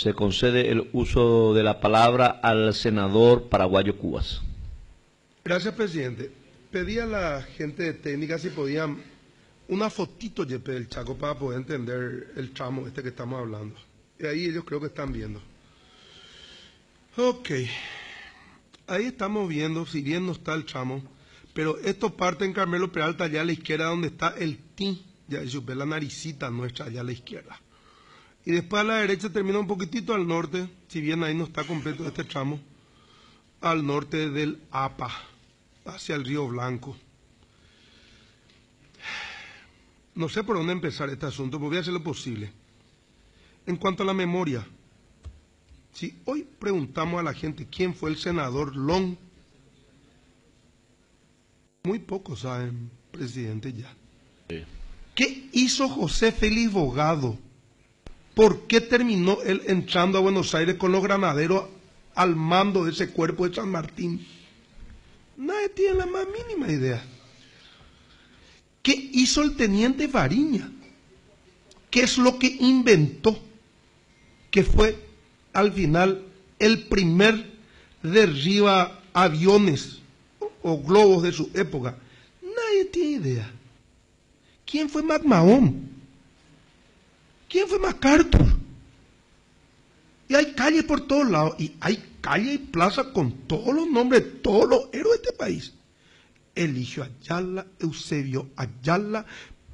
Se concede el uso de la palabra al senador paraguayo Cubas. Gracias, presidente. Pedí a la gente de técnica si podían una fotito Yepe, del Chaco para poder entender el tramo este que estamos hablando. Y ahí ellos creo que están viendo. Ok. Ahí estamos viendo, si bien no está el tramo, pero esto parte en Carmelo Peralta allá a la izquierda donde está el T, ya ve la naricita nuestra allá a la izquierda. Y después a la derecha termina un poquitito al norte, si bien ahí no está completo este tramo, al norte del APA, hacia el Río Blanco. No sé por dónde empezar este asunto, pero voy a hacer lo posible. En cuanto a la memoria, si hoy preguntamos a la gente quién fue el senador Long, muy pocos saben, presidente, ya. ¿Qué hizo José Félix Bogado? ¿Por qué terminó él entrando a Buenos Aires con los granaderos al mando de ese cuerpo de San Martín? Nadie tiene la más mínima idea. ¿Qué hizo el teniente Variña? ¿Qué es lo que inventó? Que fue al final el primer derriba aviones o globos de su época. Nadie tiene idea. ¿Quién fue MacMahon? ¿Quién fue MacArthur? Y hay calles por todos lados. Y hay calle y plaza con todos los nombres todos los héroes de este país. Eligio Ayala, Eusebio Ayala,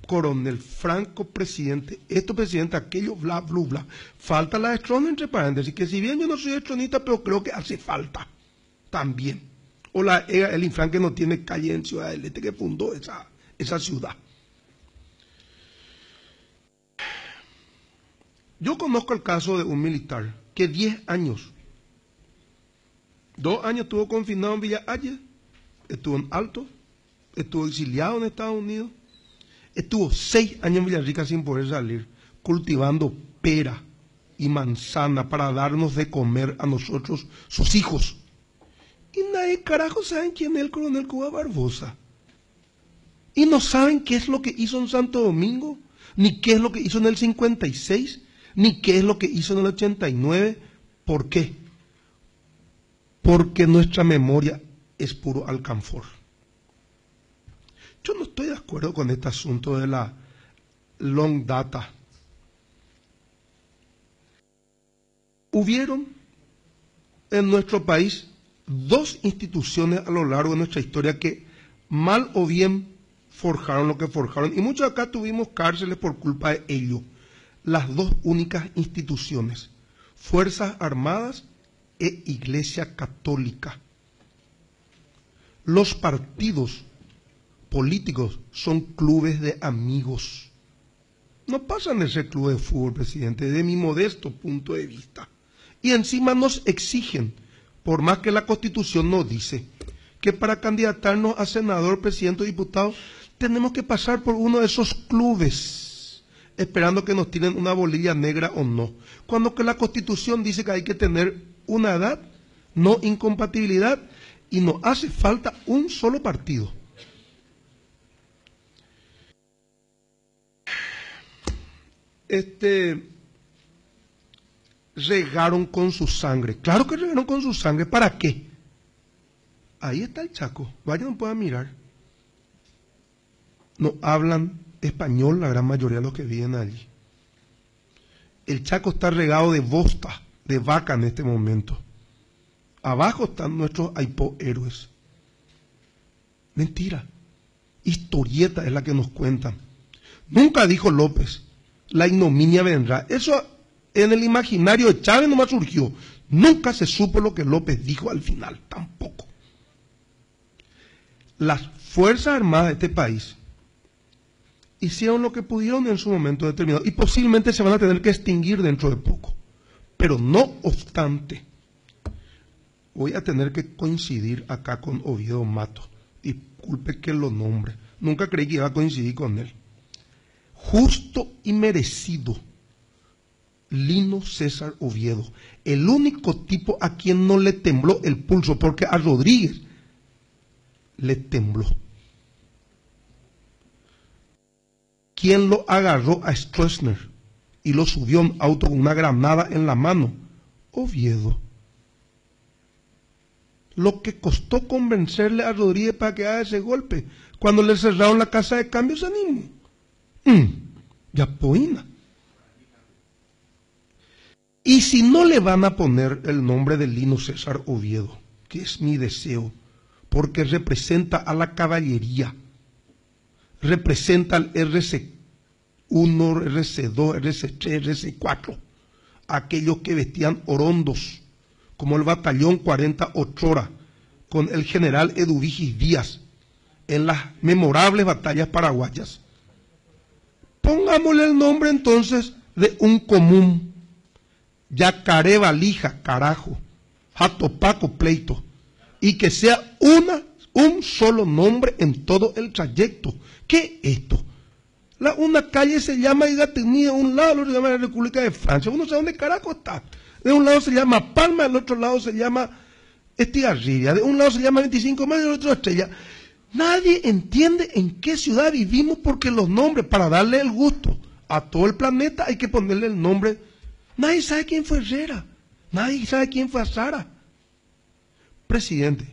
coronel Franco, presidente, esto presidente, aquello, bla, bla, bla. Falta la estrona entre paréntesis, que si bien yo no soy estronista, pero creo que hace falta también. O la, el Infran que no tiene calle en Ciudad del Este que fundó esa ciudad. Yo conozco el caso de un militar que 10 años, dos años estuvo confinado en Villa Ayer, estuvo en Alto, estuvo exiliado en Estados Unidos, estuvo seis años en Villarrica sin poder salir, cultivando pera y manzana para darnos de comer a nosotros, sus hijos. Y nadie carajo saben quién es el coronel Cuba Barbosa. Y no saben qué es lo que hizo en Santo Domingo, ni qué es lo que hizo en el 56, ni qué es lo que hizo en el 89. ¿Por qué? Porque nuestra memoria es puro alcanfor. Yo no estoy de acuerdo con este asunto de la long data. Hubieron en nuestro país dos instituciones a lo largo de nuestra historia que mal o bien forjaron lo que forjaron. Y muchos acá tuvimos cárceles por culpa de ello. Las dos únicas instituciones, Fuerzas Armadas e Iglesia Católica. Los partidos políticos son clubes de amigos. No pasan de ser club de fútbol, presidente, de mi modesto punto de vista. Y encima nos exigen, por más que la Constitución nos dice, que para candidatarnos a senador, presidente o diputado, tenemos que pasar por uno de esos clubes, esperando que nos tiren una bolilla negra o no. Cuando que la Constitución dice que hay que tener una edad, no incompatibilidad, y nos hace falta un solo partido. este, regaron con su sangre. Claro que regaron con su sangre. ¿Para qué? Ahí está el Chaco. Vayan, puedan mirar. No hablan español la gran mayoría de los que viven allí. El Chaco está regado de bosta, de vaca en este momento. Abajo están nuestros aipo héroes. Mentira. Historieta es la que nos cuentan. Nunca dijo López la ignominia vendrá. Eso en el imaginario de Chávez nomás surgió. Nunca se supo lo que López dijo al final, tampoco. Las Fuerzas Armadas de este país hicieron lo que pudieron en su momento determinado y posiblemente se van a tener que extinguir dentro de poco. Pero no obstante, voy a tener que coincidir acá con Oviedo Mato. Disculpe que lo nombre. Nunca creí que iba a coincidir con él justo y merecido. Lino César Oviedo, el único tipo a quien no le tembló el pulso, porque a Rodríguez le tembló. ¿Quién lo agarró a Stroessner y lo subió a un auto con una granada en la mano. Oviedo. Lo que costó convencerle a Rodríguez para que haga ese golpe, cuando le cerraron la casa de cambios ánimo. Mm, ya poina. Y si no le van a poner el nombre de Lino César Oviedo, que es mi deseo, porque representa a la caballería, representa al RC1, RC2, RC3, RC4, aquellos que vestían orondos, como el batallón 48 horas, con el general Eduvigis Díaz, en las memorables batallas paraguayas. Pongámosle el nombre entonces de un común, Yacaré Valija, carajo, Jatopaco Pleito, y que sea una, un solo nombre en todo el trayecto. ¿Qué es esto? Una calle se llama tenía un lado se llama la República de Francia, uno sabe dónde carajo está. De un lado se llama Palma, del otro lado se llama Estigarribia, de un lado se llama 25 más, del otro Estrella. Nadie entiende en qué ciudad vivimos porque los nombres, para darle el gusto a todo el planeta, hay que ponerle el nombre. Nadie sabe quién fue Herrera, nadie sabe quién fue Azara. Presidente,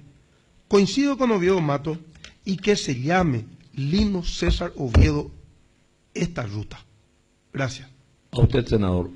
coincido con Oviedo Mato y que se llame Lino César Oviedo esta ruta. Gracias. A usted, senador.